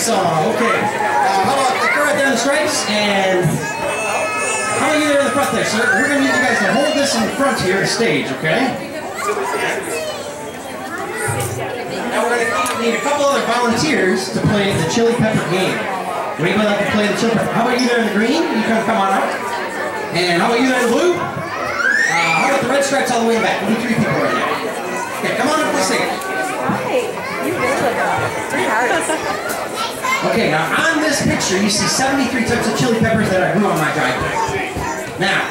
song. Okay. Uh, how about the girl right down the stripes and how about you there in the front there, sir? We're gonna need you guys to hold this in the front here, stage, okay? Now we're gonna need a couple other volunteers to play the chili pepper game. Would anybody like to play the chili pepper? How about you there in the green? You can come on up. And how about you there in the blue? Uh, how about the red stripes all the way back? We need three people right now. Okay, come on up the stage. You Okay, now on this picture you see 73 types of chili peppers that I grew on my driveway. Now,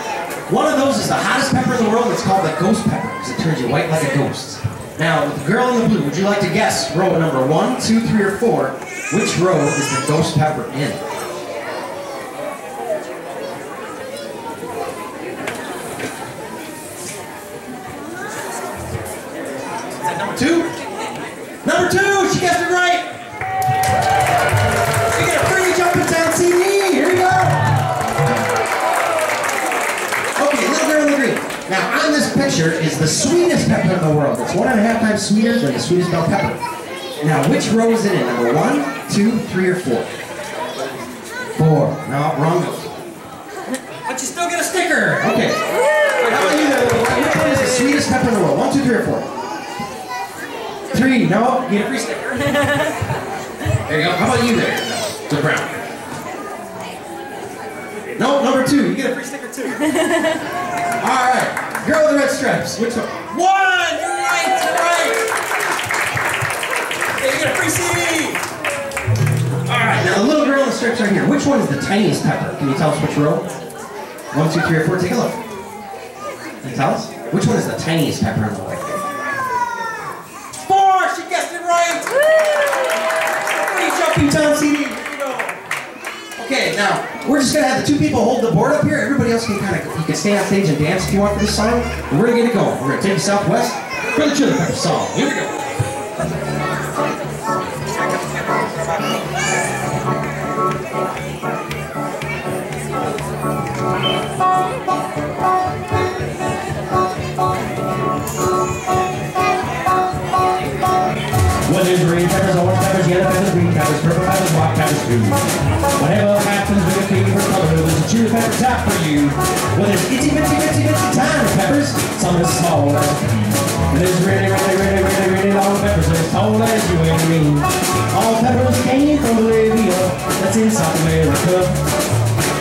one of those is the hottest pepper in the world. It's called the ghost pepper because it turns you white like a ghost. Now, with the girl in the blue, would you like to guess row number one, two, three, or four? Which row is the ghost pepper in? Now, on this picture is the sweetest pepper in the world. It's one and a half times sweeter than the sweetest bell pepper. Now, which row is it in? Number one, two, three, or four? Four. No, wrong. But you still get a sticker. Okay. How about you there? Which one is the sweetest pepper in the world? One, two, three, or four? Three. No, you get a free sticker. There you go. How about you there? The brown. No, number two. You get a free sticker too. All right. Girl with the red stripes. Which one? One. You're right. You're right. Okay, you get a free CD. All right. Now the little girl in the stripes right here. Which one is the tiniest pepper? Can you tell us which row? One, two, three, or four. Take a look. Can you tell us? Which one is the tiniest pepper in the world? Four. She guessed it right. Free Jumping Town CD. Here you go. Okay, now we're just gonna have the two people hold the board up here. Everybody else can kind of you can stay on stage and dance if you want for this song. And we're gonna get it going. We're gonna take southwest for the Chili Pepper song. Here we go. When there's green peppers, orange peppers, yellow peppers, green peppers, purple peppers, white peppers too. Whatever happens top for you. Well, there's itsy bitsy bitsy bitsy tiny peppers, some as small as. And there's really, really, really, really, really long peppers as tall as you and me. All peppers came from Bolivia, that's in South America.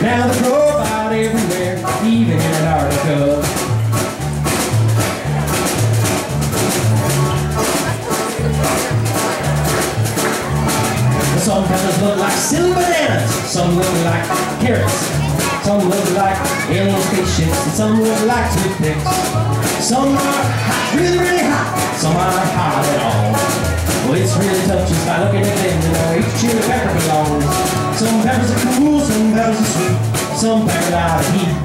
Now they grow about everywhere, even in Antarctica. Some peppers look like silly bananas, some look like carrots, some look like alien spaceships, and some look like toothpicks. Some are hot, really, really hot, some aren't hot at all. Well, it's really tough just by looking at them to know each chili pepper belongs. Some peppers are cool, some peppers are sweet, some peppers out of heat.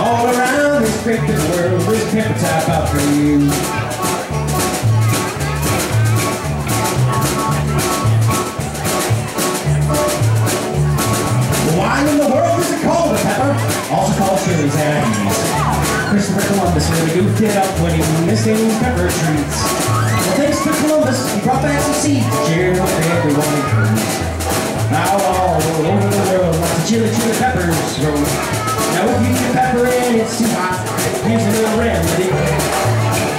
All around this great world, a pepper type out for you. We goofed get up when he was missing pepper treats. Well, thanks to Columbus, he brought back some seeds, shared with everyone. Now all over the world, lots of chili chili peppers grow. Now if you get pepper in, it's too hot. Here's a little remedy.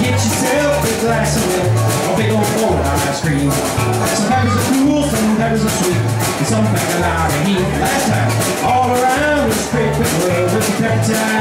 Get yourself a glass of milk, or a big old bowl of ice cream. Some peppers are cool, some peppers are sweet, and some pack a lot of heat. Last time, all around was straight world, with the pepper time.